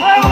아이고